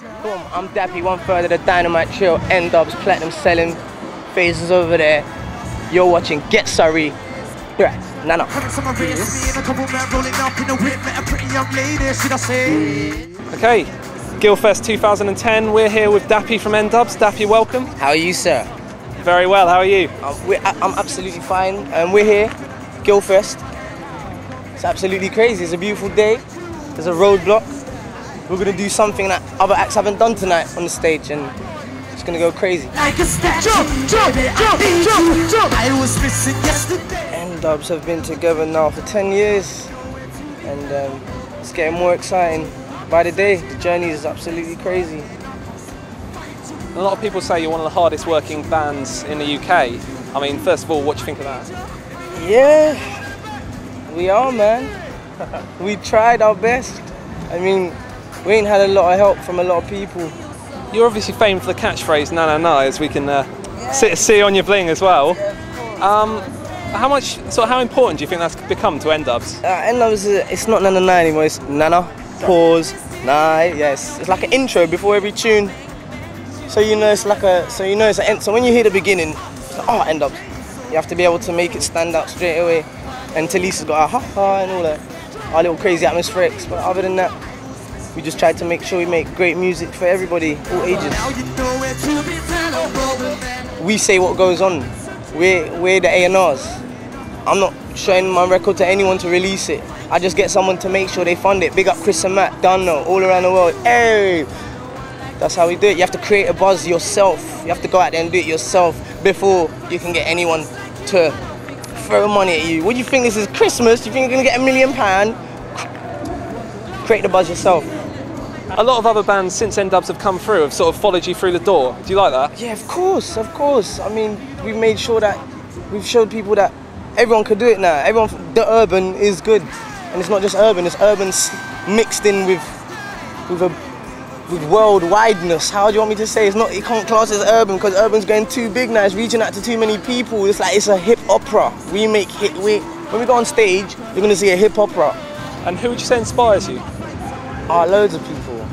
Boom, I'm Dappy, one third of the Dynamite Trio, N-Dubz, Platinum Selling, Fazer over there. You're watching Get Surrey. Right, Nana. Okay, GuilFest 2010. We're here with Dappy from N-Dubz. Dappy, welcome. How are you, sir? Very well. How are you? Uh, we're, I- I'm absolutely fine. Um, we're here, GuilFest. It's absolutely crazy. It's a beautiful day. There's a roadblock. We're gonna do something that other acts haven't done tonight on the stage, and it's gonna go crazy. Like a statue. Jump, jump, jump, jump, jump. I was missing yesterday. N-Dubz have been together now for 10 years, and um, it's getting more exciting by the day. The journey is absolutely crazy. A lot of people say you're one of the hardest working bands in the UK. I mean, first of all, what do you think of that? Yeah, we are, man. we tried our best. I mean, we ain't had a lot of help from a lot of people. You're obviously famed for the catchphrase "na na na," as we can uh, see, see on your bling as well. Um, how much, of, how important do you think that's become to N-Dubz? Uh, Dubs, is it's not Nana Nine anymore, it's Nana, pause, Nine, yes. It's like an intro before every tune. So you know it's like a, so you know it's an end. So when you hear the beginning, it's like, oh, N-Dubz. You have to be able to make it stand out straight away. And Tulisa's got a ha ha and all that. Our little crazy atmospherics. But other than that, we just try to make sure we make great music for everybody, all ages. We say what goes on. We're, we're the A&Rs. I'm not showing my record to anyone to release it. I just get someone to make sure they fund it. Big up Chris and Matt, Dunno, all around the world. Hey! That's how we do it. You have to create a buzz yourself. You have to go out there and do it yourself before you can get anyone to throw money at you. What do you think this is Christmas? Do you think you're gonna get a million pound? Create the buzz yourself. A lot of other bands since N-Dubz have come through have sort of followed you through the door. Do you like that? Yeah, of course, of course. I mean, we've made sure that we've showed people that everyone can do it now. Everyone, the urban is good, and it's not just urban. It's urban mixed in with with a with world wideness. How do you want me to say? It's not. It can't class as urban because urban's going too big now. It's reaching out to too many people. It's like it's a hip opera. We make hit. We when we go on stage, you're gonna see a hip opera. And who would you say inspires you? Ah, loads of people.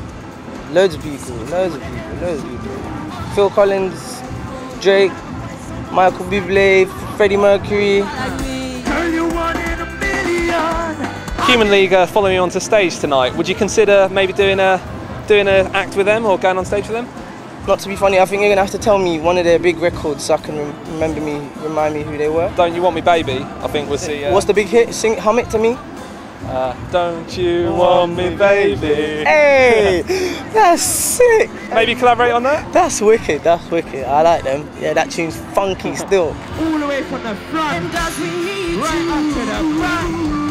Loads of people. Loads of people. Loads of people. Phil Collins, Drake, Michael Bublé, Freddie Mercury. Girl, you one in a million. Human League are following you onto stage tonight. Would you consider maybe doing a doing an act with them or going on stage with them? Not to be funny, I think you're gonna have to tell me one of their big records so I can remember me, remind me who they were. Don't you want me, baby? I think we'll see. Uh, What's the big hit? Sing, hum it to me. Uh, Don't you want me, baby? Hey, that's sick. Maybe collaborate on that. That's wicked. That's wicked. I like them. Yeah, that tune's funky still. All the way from the front. Right up to the back.